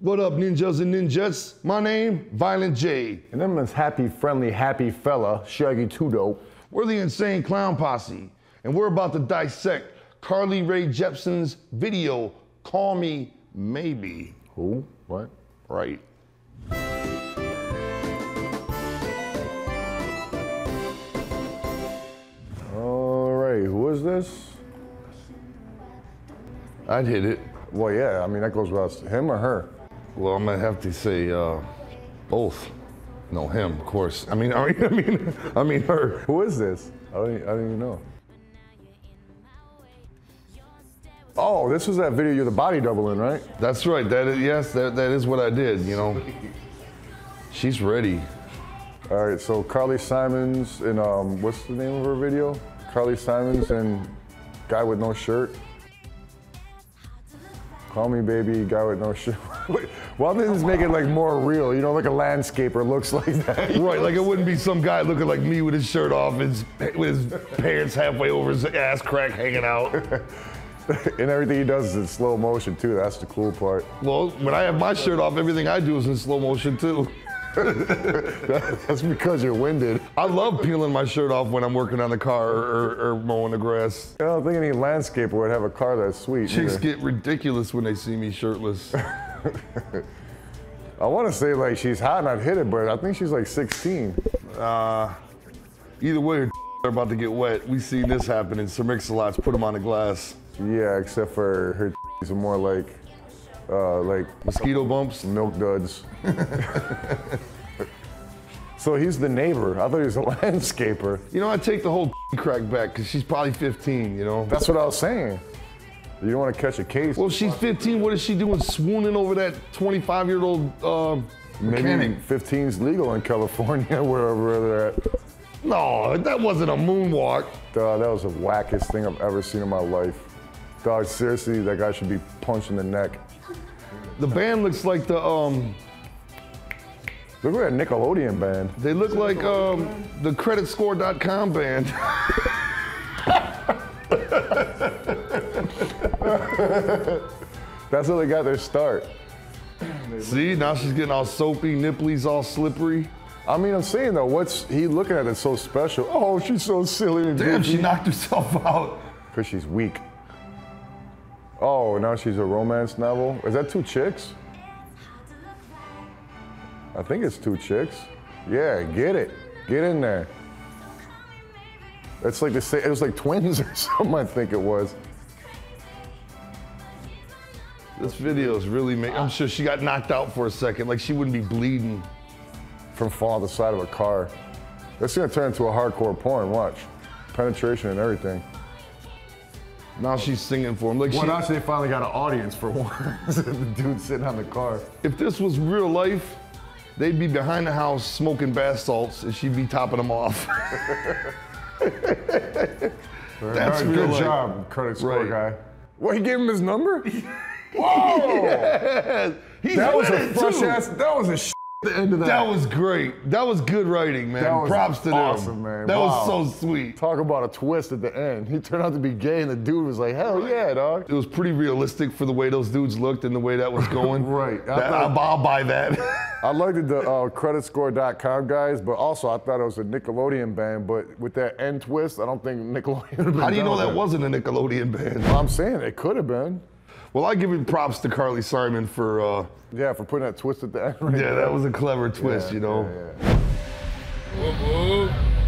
What up, ninjas and ninjas? My name, Violent J. And them is happy, friendly, happy fella, Shaggy Dope. We're the Insane Clown Posse, and we're about to dissect Carly Rae Jepsen's video, Call Me Maybe. Who? What? Right. All right, who is this? I'd hit it. Well, yeah, I mean, that goes without him or her. Well, I'm gonna have to say uh, both. No, him, of course. I mean, I mean, I mean, her. Who is this? I don't, I don't even know. Oh, this was that video you're the body double in, right? That's right. That is yes. That that is what I did. You know. She's ready. All right, so Carly Simons and um, what's the name of her video? Carly Simons and guy with no shirt. Call me baby, guy with no shirt. well, this is make it like more real. You know, like a landscaper looks like that. Right, like it wouldn't be some guy looking like me with his shirt off, his with his pants halfway over his ass crack hanging out. and everything he does is in slow motion too. That's the cool part. Well, when I have my shirt off, everything I do is in slow motion too. That's because you're winded. I love peeling my shirt off when I'm working on the car or, or, or mowing the grass. I don't think any landscaper would have a car that sweet. Chicks either. get ridiculous when they see me shirtless. I want to say like she's hot and I'd hit it, but I think she's like 16. Uh, either way, they're about to get wet. We seen this happen in Sir Mix-a-Lots. Put them on the glass. Yeah, except for her are more like, uh, like Mosquito bumps. milk duds. so he's the neighbor. I thought he was a landscaper. You know, I take the whole crack back because she's probably 15. You know. That's what I was saying. You don't want to catch a case. Well, she's 15. What is she doing, swooning over that 25 year old um, Maybe mechanic? 15 is legal in California, wherever they're at. No, that wasn't a moonwalk. That was the wackest thing I've ever seen in my life. Dog, seriously, that guy should be punched in the neck. The band looks like the um. Look at that Nickelodeon band. They look like um the creditscore.com band. That's how they got their start. See, now she's getting all soapy, nipplies all slippery. I mean, I'm saying though, what's he looking at that's so special? Oh, she's so silly and Damn, she knocked herself out. Because she's weak. Oh, now she's a romance novel. Is that two chicks? I think it's two chicks. Yeah, get it. Get in there. It's like the same, it was like twins or something, I think it was. This video is really making. I'm sure she got knocked out for a second, like she wouldn't be bleeding. From falling off the side of a car. That's gonna turn into a hardcore porn, watch. Penetration and everything. Now she's singing for him. Like Well, she, now they finally got an audience for once. the dude sitting on the car. if this was real life, they'd be behind the house smoking bath salts, and she'd be topping them off. That's good real life. job, credit score Right. guy. What, he gave him his number? Whoa! He's That was with a it, fresh too. ass, that was a sh- the end of that. That was great. That was good writing, man. That was Props to them. awesome, man. That Wow. was so sweet. Talk about a twist at the end. He turned out to be gay, and the dude was like, "Hell yeah, dog." It was pretty realistic for the way those dudes looked and the way that was going. Right. I That- thought- I'll, I'll buy that. I liked the uh, creditscore.com guys, but also I thought it was a Nickelodeon band. But with that end twist, I don't think Nickelodeon. How do you know with that wasn't a Nickelodeon band? I'm saying it could have been. Well, I give him props to Carly Simon for, uh, Yeah, for putting that twist at the end. right yeah, there. that was a clever twist, Yeah, you know. yeah, yeah.